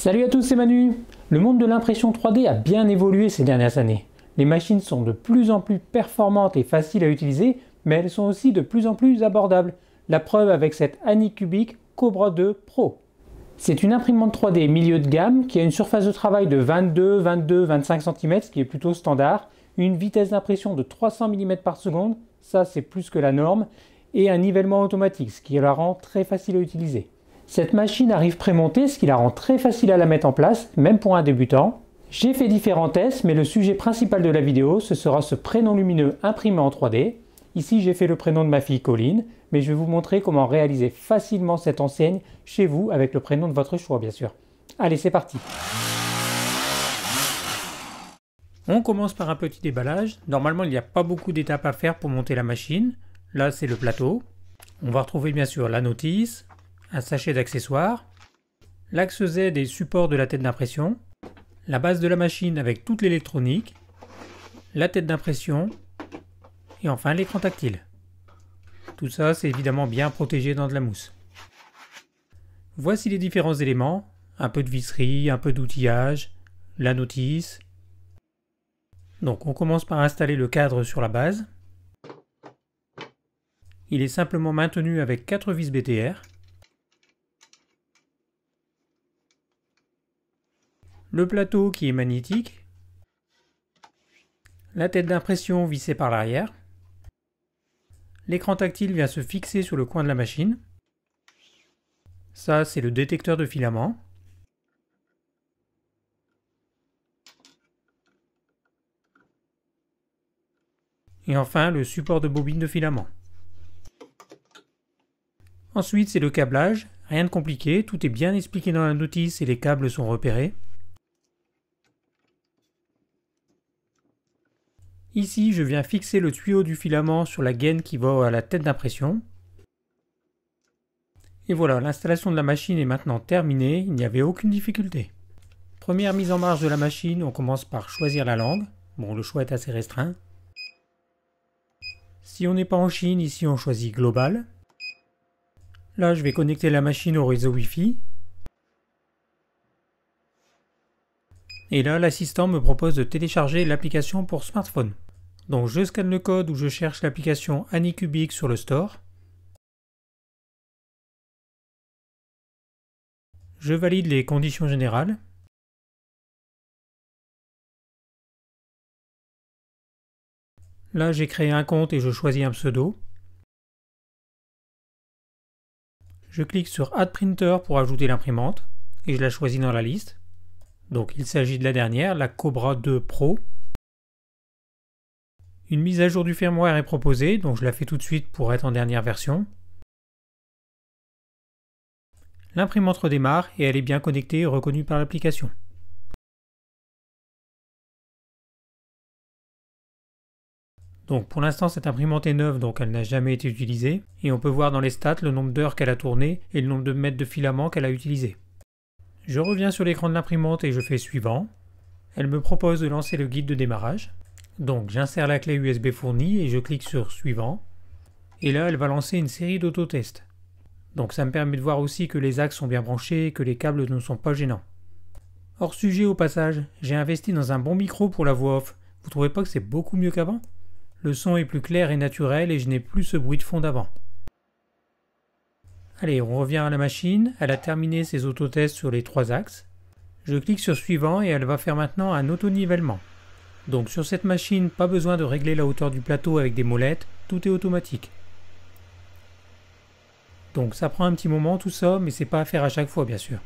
Salut à tous, c'est Manu Le monde de l'impression 3D a bien évolué ces dernières années. Les machines sont de plus en plus performantes et faciles à utiliser, mais elles sont aussi de plus en plus abordables. La preuve avec cette Anycubic Cobra 2 Pro. C'est une imprimante 3D milieu de gamme qui a une surface de travail de 22, 22, 25 cm, ce qui est plutôt standard, une vitesse d'impression de 300 mm par seconde, ça c'est plus que la norme, et un nivellement automatique, ce qui la rend très facile à utiliser. Cette machine arrive prémontée, ce qui la rend très facile à la mettre en place, même pour un débutant. J'ai fait différents tests, mais le sujet principal de la vidéo, ce sera ce prénom lumineux imprimé en 3D. Ici, j'ai fait le prénom de ma fille Colline, mais je vais vous montrer comment réaliser facilement cette enseigne chez vous avec le prénom de votre choix, bien sûr. Allez, c'est parti On commence par un petit déballage. Normalement, il n'y a pas beaucoup d'étapes à faire pour monter la machine. Là, c'est le plateau. On va retrouver bien sûr la notice, un sachet d'accessoires, l'axe Z et support de la tête d'impression, la base de la machine avec toute l'électronique, la tête d'impression et enfin l'écran tactile. Tout ça c'est évidemment bien protégé dans de la mousse. Voici les différents éléments, un peu de visserie, un peu d'outillage, la notice. Donc on commence par installer le cadre sur la base. Il est simplement maintenu avec 4 vis BTR. Le plateau qui est magnétique, la tête d'impression vissée par l'arrière, l'écran tactile vient se fixer sur le coin de la machine, ça c'est le détecteur de filament, et enfin le support de bobine de filament. Ensuite c'est le câblage, rien de compliqué, tout est bien expliqué dans la notice et les câbles sont repérés. Ici, je viens fixer le tuyau du filament sur la gaine qui va à la tête d'impression. Et voilà, l'installation de la machine est maintenant terminée, il n'y avait aucune difficulté. Première mise en marche de la machine, on commence par choisir la langue. Bon, le choix est assez restreint. Si on n'est pas en Chine, ici on choisit Global. Là, je vais connecter la machine au réseau Wi-Fi. Et là, l'assistant me propose de télécharger l'application pour smartphone. Donc je scanne le code où je cherche l'application Anycubic sur le store. Je valide les conditions générales. Là, j'ai créé un compte et je choisis un pseudo. Je clique sur Add Printer pour ajouter l'imprimante et je la choisis dans la liste. Donc il s'agit de la dernière, la Cobra 2 Pro. Une mise à jour du firmware est proposée, donc je la fais tout de suite pour être en dernière version. L'imprimante redémarre et elle est bien connectée et reconnue par l'application. Donc pour l'instant cette imprimante est neuve donc elle n'a jamais été utilisée et on peut voir dans les stats le nombre d'heures qu'elle a tourné et le nombre de mètres de filament qu'elle a utilisé. Je reviens sur l'écran de l'imprimante et je fais suivant. Elle me propose de lancer le guide de démarrage. Donc j'insère la clé USB fournie et je clique sur suivant. Et là elle va lancer une série d'autotests. Donc ça me permet de voir aussi que les axes sont bien branchés et que les câbles ne sont pas gênants. Hors sujet au passage, j'ai investi dans un bon micro pour la voix off. Vous trouvez pas que c'est beaucoup mieux qu'avant? Le son est plus clair et naturel et je n'ai plus ce bruit de fond d'avant. Allez, on revient à la machine. Elle a terminé ses autotests sur les trois axes. Je clique sur suivant et elle va faire maintenant un auto-nivellement. Donc sur cette machine, pas besoin de régler la hauteur du plateau avec des molettes, tout est automatique. Donc ça prend un petit moment tout ça, mais c'est pas à faire à chaque fois bien sûr.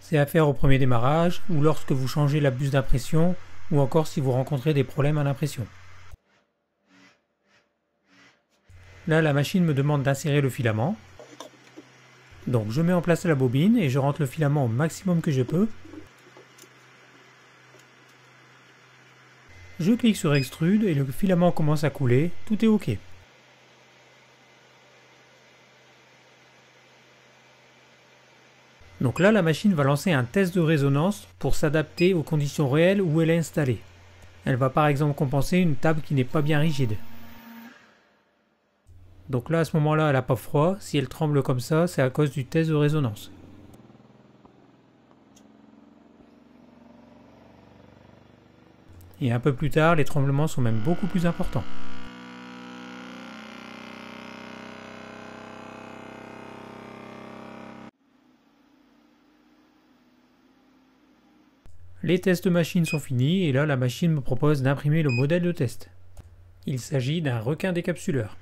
C'est à faire au premier démarrage, ou lorsque vous changez la buse d'impression, ou encore si vous rencontrez des problèmes à l'impression. Là, la machine me demande d'insérer le filament. Donc je mets en place la bobine et je rentre le filament au maximum que je peux. Je clique sur extrude et le filament commence à couler, tout est ok. Donc là la machine va lancer un test de résonance pour s'adapter aux conditions réelles où elle est installée. Elle va par exemple compenser une table qui n'est pas bien rigide. Donc là, à ce moment-là, elle n'a pas froid. Si elle tremble comme ça, c'est à cause du test de résonance. Et un peu plus tard, les tremblements sont même beaucoup plus importants. Les tests de machine sont finis et là la machine me propose d'imprimer le modèle de test. Il s'agit d'un requin décapsuleur.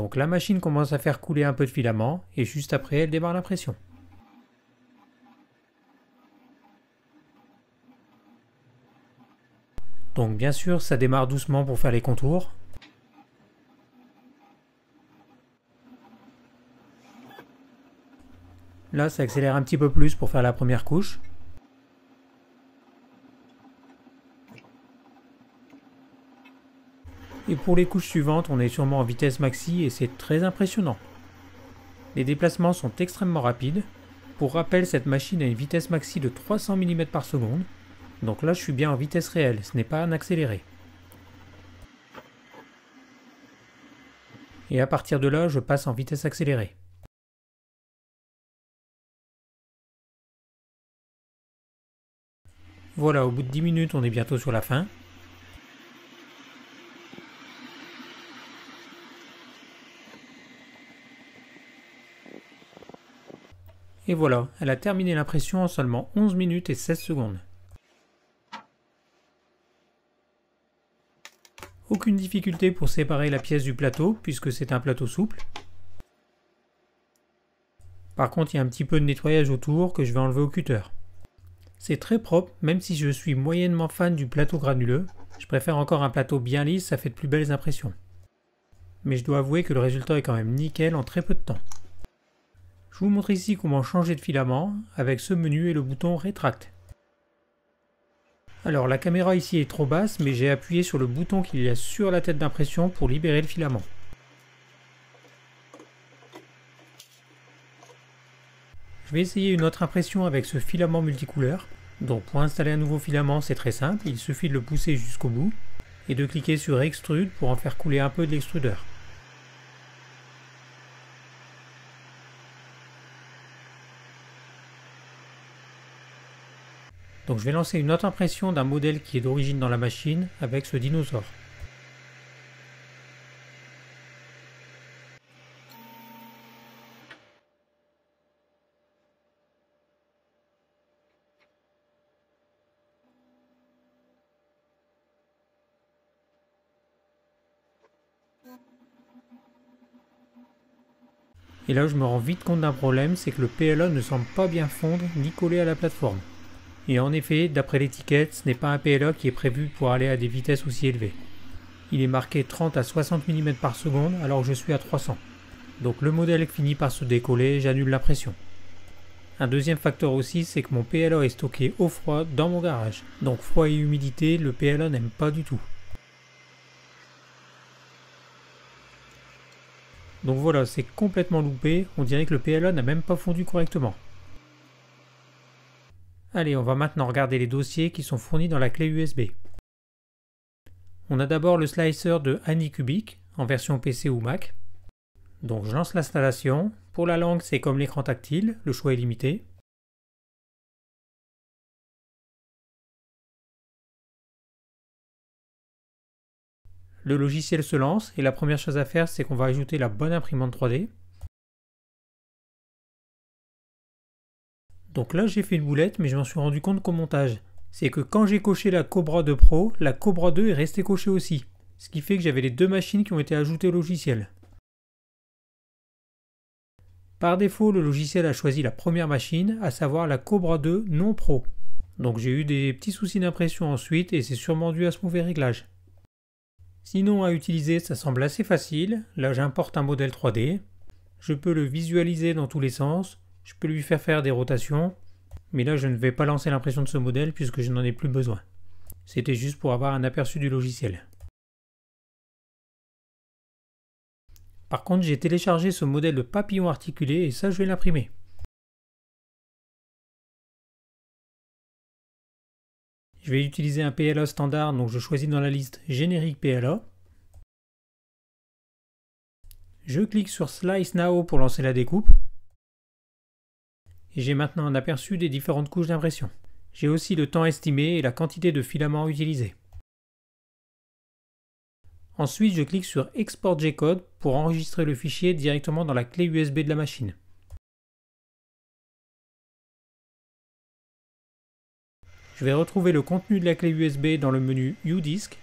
Donc la machine commence à faire couler un peu de filament et juste après elle démarre l'impression. Donc bien sûr ça démarre doucement pour faire les contours. Là ça accélère un petit peu plus pour faire la première couche. Et pour les couches suivantes, on est sûrement en vitesse maxi et c'est très impressionnant. Les déplacements sont extrêmement rapides. Pour rappel, cette machine a une vitesse maxi de 300 mm par seconde. Donc là, je suis bien en vitesse réelle, ce n'est pas un accéléré. Et à partir de là, je passe en vitesse accélérée. Voilà, au bout de 10 minutes, on est bientôt sur la fin. Et voilà, elle a terminé l'impression en seulement 11 minutes et 16 secondes. Aucune difficulté pour séparer la pièce du plateau puisque c'est un plateau souple. Par contre, il y a un petit peu de nettoyage autour que je vais enlever au cutter. C'est très propre, même si je suis moyennement fan du plateau granuleux. Je préfère encore un plateau bien lisse, ça fait de plus belles impressions. Mais je dois avouer que le résultat est quand même nickel en très peu de temps. Je vous montre ici comment changer de filament avec ce menu et le bouton rétracte. Alors la caméra ici est trop basse mais j'ai appuyé sur le bouton qu'il y a sur la tête d'impression pour libérer le filament. Je vais essayer une autre impression avec ce filament multicouleur. Donc pour installer un nouveau filament c'est très simple, il suffit de le pousser jusqu'au bout et de cliquer sur Extrude pour en faire couler un peu de l'extrudeur. Donc je vais lancer une autre impression d'un modèle qui est d'origine dans la machine avec ce dinosaure. Et là, je me rends vite compte d'un problème, c'est que le PLA ne semble pas bien fondre ni coller à la plateforme. Et en effet, d'après l'étiquette, ce n'est pas un PLA qui est prévu pour aller à des vitesses aussi élevées. Il est marqué 30 à 60 mm par seconde alors je suis à 300. Donc le modèle finit par se décoller, j'annule la pression. Un deuxième facteur aussi, c'est que mon PLA est stocké au froid dans mon garage. Donc froid et humidité, le PLA n'aime pas du tout. Donc voilà, c'est complètement loupé, on dirait que le PLA n'a même pas fondu correctement. Allez, on va maintenant regarder les dossiers qui sont fournis dans la clé USB. On a d'abord le slicer de Anycubic en version PC ou Mac. Donc je lance l'installation. Pour la langue, c'est comme l'écran tactile, le choix est limité. Le logiciel se lance et la première chose à faire, c'est qu'on va ajouter la bonne imprimante 3D. Donc là j'ai fait une boulette mais je m'en suis rendu compte qu'au montage. C'est que quand j'ai coché la Cobra 2 Pro, la Cobra 2 est restée cochée aussi. Ce qui fait que j'avais les deux machines qui ont été ajoutées au logiciel. Par défaut, le logiciel a choisi la première machine, à savoir la Cobra 2 non Pro. Donc j'ai eu des petits soucis d'impression ensuite et c'est sûrement dû à ce mauvais réglage. Sinon à utiliser ça semble assez facile, là j'importe un modèle 3D, je peux le visualiser dans tous les sens, je peux lui faire faire des rotations, mais là je ne vais pas lancer l'impression de ce modèle puisque je n'en ai plus besoin. C'était juste pour avoir un aperçu du logiciel. Par contre, j'ai téléchargé ce modèle de papillon articulé et ça je vais l'imprimer. Je vais utiliser un PLA standard, donc je choisis dans la liste générique PLA. Je clique sur Slice Now pour lancer la découpe. Et j'ai maintenant un aperçu des différentes couches d'impression. J'ai aussi le temps estimé et la quantité de filaments utilisés. Ensuite, je clique sur Export G-Code pour enregistrer le fichier directement dans la clé USB de la machine. Je vais retrouver le contenu de la clé USB dans le menu U-Disk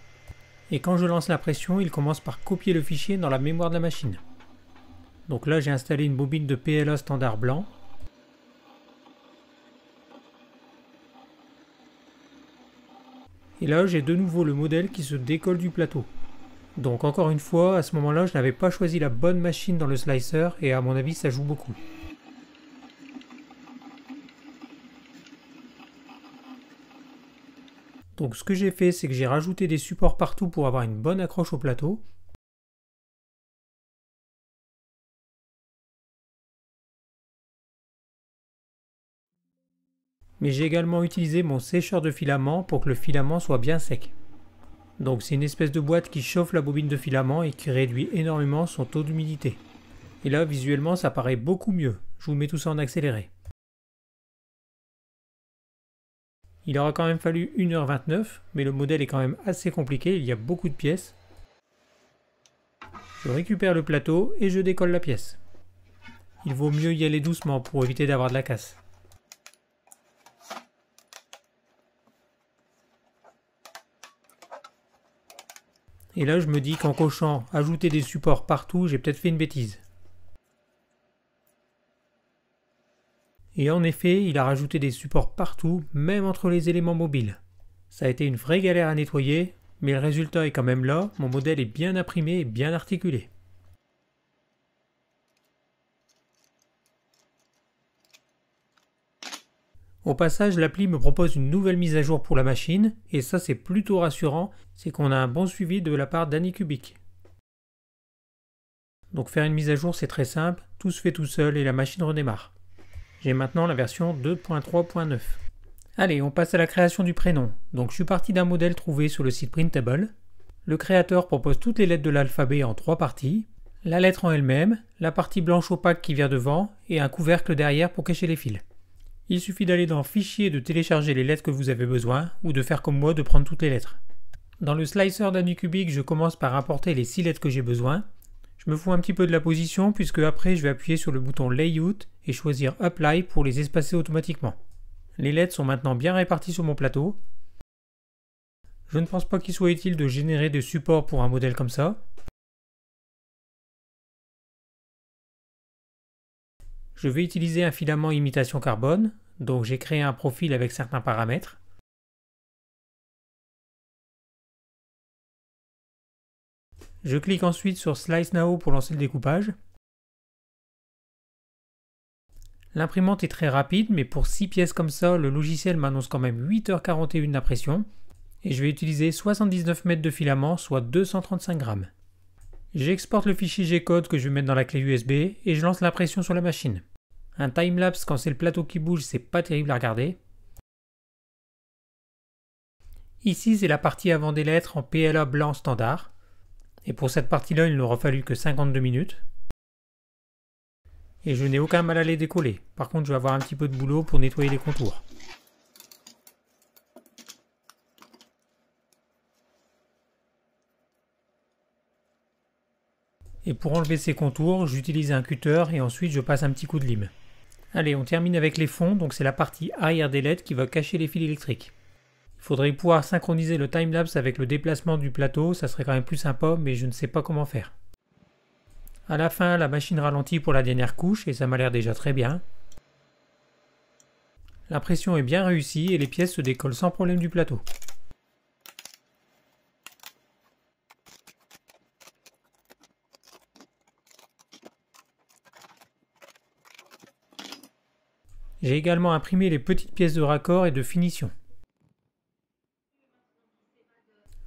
et quand je lance la pression, il commence par copier le fichier dans la mémoire de la machine. Donc là, j'ai installé une bobine de PLA standard blanc. Et là, j'ai de nouveau le modèle qui se décolle du plateau. Donc encore une fois, à ce moment-là, je n'avais pas choisi la bonne machine dans le slicer et à mon avis, ça joue beaucoup. Donc ce que j'ai fait, c'est que j'ai rajouté des supports partout pour avoir une bonne accroche au plateau. Mais j'ai également utilisé mon sécheur de filament pour que le filament soit bien sec. Donc c'est une espèce de boîte qui chauffe la bobine de filament et qui réduit énormément son taux d'humidité. Et là visuellement ça paraît beaucoup mieux. Je vous mets tout ça en accéléré. Il aura quand même fallu 1h29, mais le modèle est quand même assez compliqué, il y a beaucoup de pièces. Je récupère le plateau et je décolle la pièce. Il vaut mieux y aller doucement pour éviter d'avoir de la casse. Et là, je me dis qu'en cochant ajouter des supports partout, j'ai peut-être fait une bêtise. Et en effet, il a rajouté des supports partout, même entre les éléments mobiles. Ça a été une vraie galère à nettoyer, mais le résultat est quand même là, mon modèle est bien imprimé et bien articulé. Au passage, l'appli me propose une nouvelle mise à jour pour la machine, et ça c'est plutôt rassurant, c'est qu'on a un bon suivi de la part d'AnyCubic. Donc faire une mise à jour c'est très simple, tout se fait tout seul et la machine redémarre. J'ai maintenant la version 2.3.9. Allez, on passe à la création du prénom. Donc je suis parti d'un modèle trouvé sur le site Printable. Le créateur propose toutes les lettres de l'alphabet en trois parties. La lettre en elle-même, la partie blanche opaque qui vient devant et un couvercle derrière pour cacher les fils. Il suffit d'aller dans Fichier de télécharger les lettres que vous avez besoin, ou de faire comme moi, de prendre toutes les lettres. Dans le slicer d'Anycubic, je commence par importer les 6 lettres que j'ai besoin. Je me fous un petit peu de la position, puisque après je vais appuyer sur le bouton Layout et choisir Apply pour les espacer automatiquement. Les lettres sont maintenant bien réparties sur mon plateau. Je ne pense pas qu'il soit utile de générer des supports pour un modèle comme ça. Je vais utiliser un filament imitation carbone, donc j'ai créé un profil avec certains paramètres. Je clique ensuite sur Slice Now pour lancer le découpage. L'imprimante est très rapide, mais pour 6 pièces comme ça, le logiciel m'annonce quand même 8h41 d'impression. Et je vais utiliser 79 mètres de filament, soit 235 grammes. J'exporte le fichier G-code que je vais mettre dans la clé USB et je lance l'impression sur la machine. Un timelapse quand c'est le plateau qui bouge, c'est pas terrible à regarder. Ici, c'est la partie avant des lettres en PLA blanc standard. Et pour cette partie-là, il n'aura fallu que 52 minutes. Et je n'ai aucun mal à les décoller. Par contre, je vais avoir un petit peu de boulot pour nettoyer les contours. Et pour enlever ces contours, j'utilise un cutter et ensuite je passe un petit coup de lime. Allez, on termine avec les fonds, donc c'est la partie arrière des LED qui va cacher les fils électriques. Il faudrait pouvoir synchroniser le timelapse avec le déplacement du plateau, ça serait quand même plus sympa, mais je ne sais pas comment faire. A la fin, la machine ralentit pour la dernière couche et ça m'a l'air déjà très bien. L'impression est bien réussie et les pièces se décollent sans problème du plateau. J'ai également imprimé les petites pièces de raccord et de finition.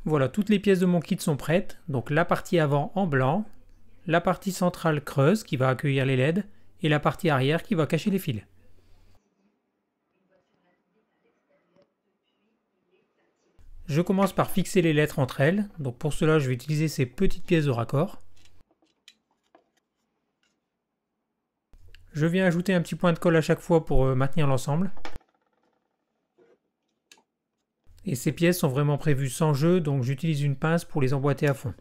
Voilà, toutes les pièces de mon kit sont prêtes. Donc la partie avant en blanc, la partie centrale creuse qui va accueillir les LED et la partie arrière qui va cacher les fils. Je commence par fixer les lettres entre elles. Donc pour cela, je vais utiliser ces petites pièces de raccord. Je viens ajouter un petit point de colle à chaque fois pour euh, maintenir l'ensemble. Et ces pièces sont vraiment prévues sans jeu, donc j'utilise une pince pour les emboîter à fond.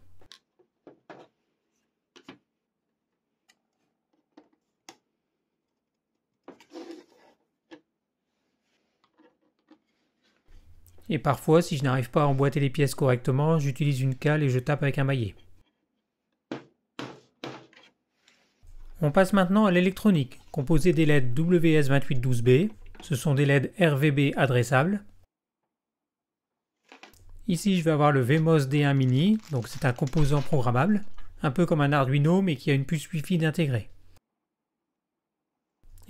Et parfois, si je n'arrive pas à emboîter les pièces correctement, j'utilise une cale et je tape avec un maillet. On passe maintenant à l'électronique, composée des LED WS2812B. Ce sont des LED RVB adressables. Ici, je vais avoir le VMOS D1 Mini, donc c'est un composant programmable, un peu comme un Arduino mais qui a une puce Wi-Fi intégrée.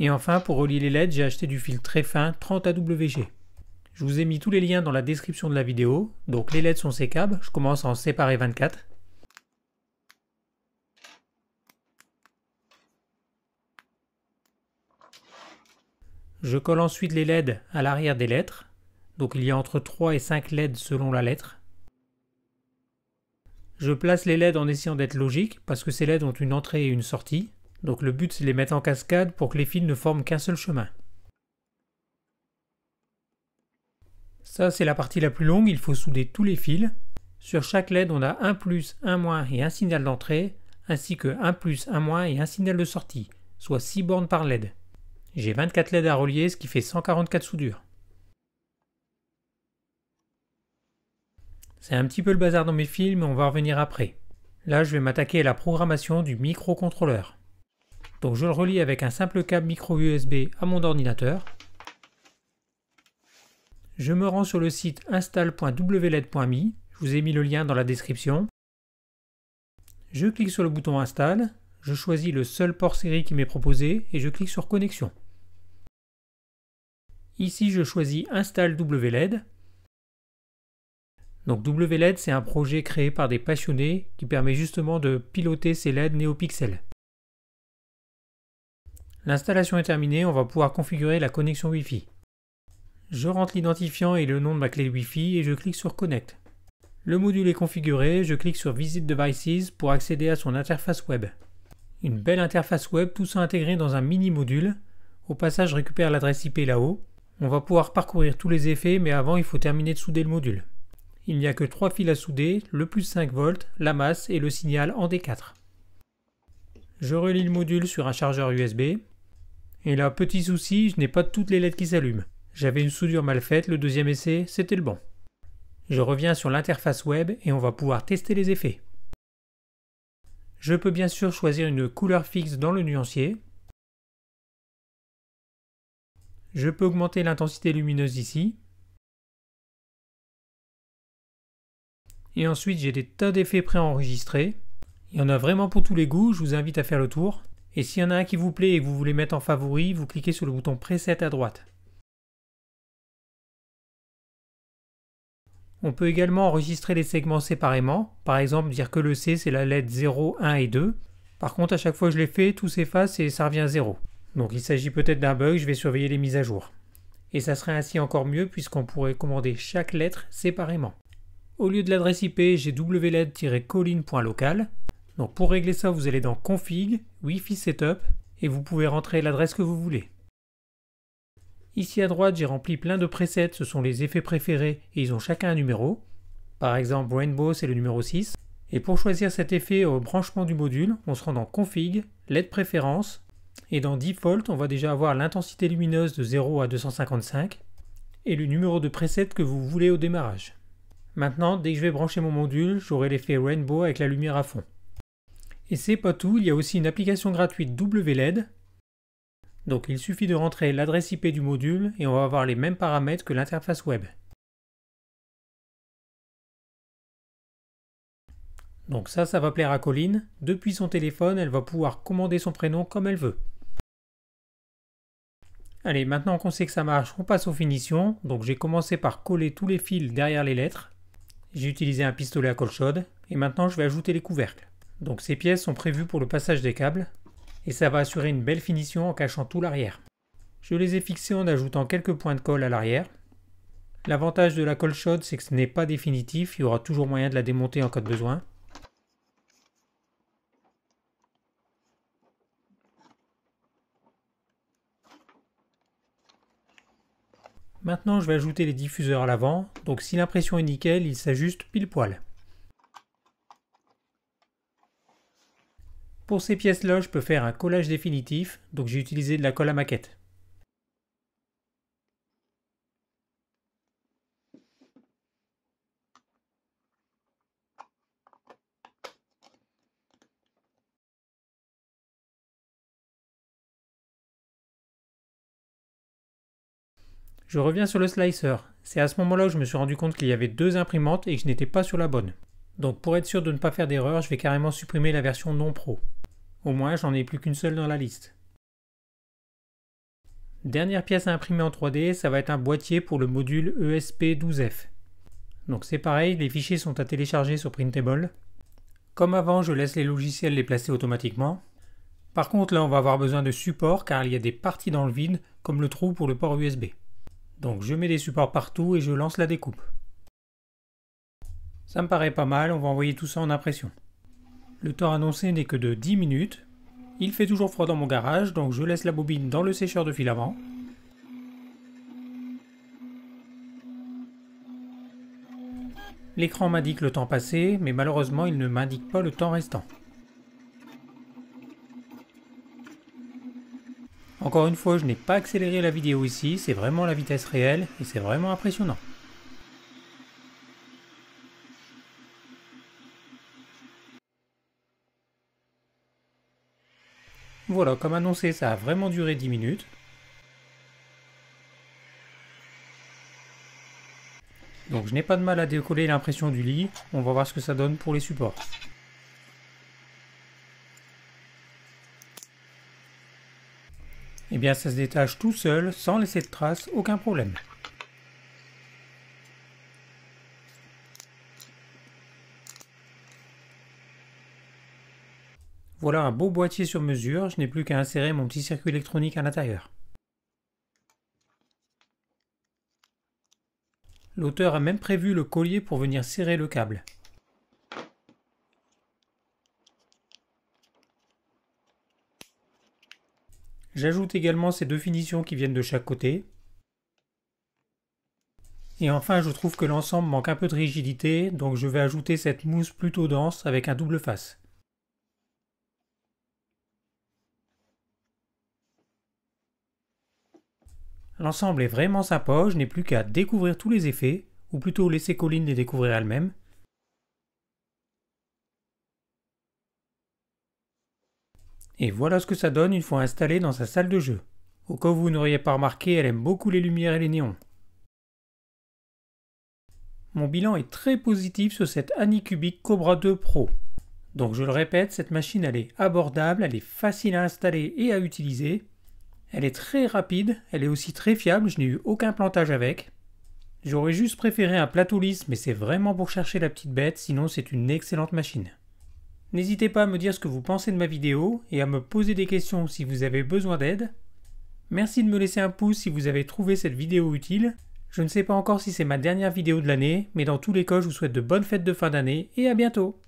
Et enfin, pour relier les LED, j'ai acheté du fil très fin 30 AWG. Je vous ai mis tous les liens dans la description de la vidéo. Donc les LED sont sécables, je commence à en séparer 24. Je colle ensuite les LED à l'arrière des lettres. Donc il y a entre 3 et 5 LED selon la lettre. Je place les LED en essayant d'être logique parce que ces LED ont une entrée et une sortie. Donc le but c'est de les mettre en cascade pour que les fils ne forment qu'un seul chemin. Ça, c'est la partie la plus longue, il faut souder tous les fils. Sur chaque LED, on a un plus, un moins et un signal d'entrée, ainsi que un plus, un moins et un signal de sortie, soit 6 bornes par LED. J'ai 24 LED à relier, ce qui fait 144 soudures. C'est un petit peu le bazar dans mes fils, mais on va revenir après. Là, je vais m'attaquer à la programmation du microcontrôleur. Donc je le relie avec un simple câble micro USB à mon ordinateur. Je me rends sur le site install.wled.me, je vous ai mis le lien dans la description. Je clique sur le bouton Install, je choisis le seul port série qui m'est proposé et je clique sur Connexion. Ici, je choisis Install WLED. Donc WLED, c'est un projet créé par des passionnés qui permet justement de piloter ces LED NeoPixel. L'installation est terminée, on va pouvoir configurer la connexion Wi-Fi. Je rentre l'identifiant et le nom de ma clé Wi-Fi et je clique sur Connect. Le module est configuré, je clique sur Visit Devices pour accéder à son interface web. Une belle interface web, tout ça intégré dans un mini module. Au passage, je récupère l'adresse IP là-haut. On va pouvoir parcourir tous les effets, mais avant, il faut terminer de souder le module. Il n'y a que trois fils à souder, le plus 5 volts, la masse et le signal en D4. Je relie le module sur un chargeur USB. Et là, petit souci, je n'ai pas toutes les LED qui s'allument. J'avais une soudure mal faite, le deuxième essai, c'était le bon. Je reviens sur l'interface web et on va pouvoir tester les effets. Je peux bien sûr choisir une couleur fixe dans le nuancier. Je peux augmenter l'intensité lumineuse ici. Et ensuite j'ai des tas d'effets préenregistrés. Il y en a vraiment pour tous les goûts, je vous invite à faire le tour. Et s'il y en a un qui vous plaît et que vous voulez mettre en favori, vous cliquez sur le bouton Preset à droite. On peut également enregistrer les segments séparément, par exemple dire que le C c'est la lettre 0, 1 et 2. Par contre à chaque fois que je l'ai fait, tout s'efface et ça revient à 0. Donc il s'agit peut-être d'un bug, je vais surveiller les mises à jour. Et ça serait ainsi encore mieux puisqu'on pourrait commander chaque lettre séparément. Au lieu de l'adresse IP, j'ai wled-colline.local. Donc pour régler ça, vous allez dans Config, Wi-Fi Setup et vous pouvez rentrer l'adresse que vous voulez. Ici à droite, j'ai rempli plein de presets, ce sont les effets préférés et ils ont chacun un numéro. Par exemple, Rainbow, c'est le numéro 6. Et pour choisir cet effet au branchement du module, on se rend dans Config, LED préférences, et dans Default, on va déjà avoir l'intensité lumineuse de 0 à 255 et le numéro de preset que vous voulez au démarrage. Maintenant, dès que je vais brancher mon module, j'aurai l'effet Rainbow avec la lumière à fond. Et c'est pas tout, il y a aussi une application gratuite WLED donc il suffit de rentrer l'adresse IP du module et on va avoir les mêmes paramètres que l'interface web. Donc ça, ça va plaire à Colline. Depuis son téléphone, elle va pouvoir commander son prénom comme elle veut. Allez, maintenant qu'on sait que ça marche, on passe aux finitions. Donc j'ai commencé par coller tous les fils derrière les lettres. J'ai utilisé un pistolet à colle chaude. Et maintenant, je vais ajouter les couvercles. Donc ces pièces sont prévues pour le passage des câbles et ça va assurer une belle finition en cachant tout l'arrière. Je les ai fixés en ajoutant quelques points de colle à l'arrière. L'avantage de la colle chaude, c'est que ce n'est pas définitif, il y aura toujours moyen de la démonter en cas de besoin. Maintenant, je vais ajouter les diffuseurs à l'avant, donc si l'impression est nickel, il s'ajuste pile poil. Pour ces pièces-là, je peux faire un collage définitif, donc j'ai utilisé de la colle à maquette. Je reviens sur le slicer. C'est à ce moment-là que je me suis rendu compte qu'il y avait deux imprimantes et que je n'étais pas sur la bonne. Donc pour être sûr de ne pas faire d'erreur, je vais carrément supprimer la version non pro. Au moins, j'en ai plus qu'une seule dans la liste. Dernière pièce à imprimer en 3D, ça va être un boîtier pour le module ESP12F. Donc c'est pareil, les fichiers sont à télécharger sur Printable. Comme avant, je laisse les logiciels les placer automatiquement. Par contre, là, on va avoir besoin de support car il y a des parties dans le vide, comme le trou pour le port USB. Donc je mets des supports partout et je lance la découpe. Ça me paraît pas mal, on va envoyer tout ça en impression. Le temps annoncé n'est que de 10 minutes. Il fait toujours froid dans mon garage, donc je laisse la bobine dans le sécheur de filament. L'écran m'indique le temps passé, mais malheureusement il ne m'indique pas le temps restant. Encore une fois, je n'ai pas accéléré la vidéo ici, c'est vraiment la vitesse réelle et c'est vraiment impressionnant. Voilà, comme annoncé, ça a vraiment duré 10 minutes. Donc je n'ai pas de mal à décoller l'impression du lit, on va voir ce que ça donne pour les supports. Eh bien ça se détache tout seul, sans laisser de traces, aucun problème. Voilà un beau boîtier sur mesure, je n'ai plus qu'à insérer mon petit circuit électronique à l'intérieur. L'auteur a même prévu le collier pour venir serrer le câble. J'ajoute également ces deux finitions qui viennent de chaque côté. Et enfin, je trouve que l'ensemble manque un peu de rigidité, donc je vais ajouter cette mousse plutôt dense avec un double face. L'ensemble est vraiment sympa, je n'ai plus qu'à découvrir tous les effets, ou plutôt laisser Colline les découvrir elle-même. Et voilà ce que ça donne une fois installée dans sa salle de jeu. Au cas où vous n'auriez pas remarqué, elle aime beaucoup les lumières et les néons. Mon bilan est très positif sur cette Anycubic Cobra 2 Pro. Donc je le répète, cette machine elle est abordable, elle est facile à installer et à utiliser. Elle est très rapide, elle est aussi très fiable, je n'ai eu aucun plantage avec. J'aurais juste préféré un plateau lisse, mais c'est vraiment pour chercher la petite bête, sinon c'est une excellente machine. N'hésitez pas à me dire ce que vous pensez de ma vidéo et à me poser des questions si vous avez besoin d'aide. Merci de me laisser un pouce si vous avez trouvé cette vidéo utile. Je ne sais pas encore si c'est ma dernière vidéo de l'année, mais dans tous les cas, je vous souhaite de bonnes fêtes de fin d'année et à bientôt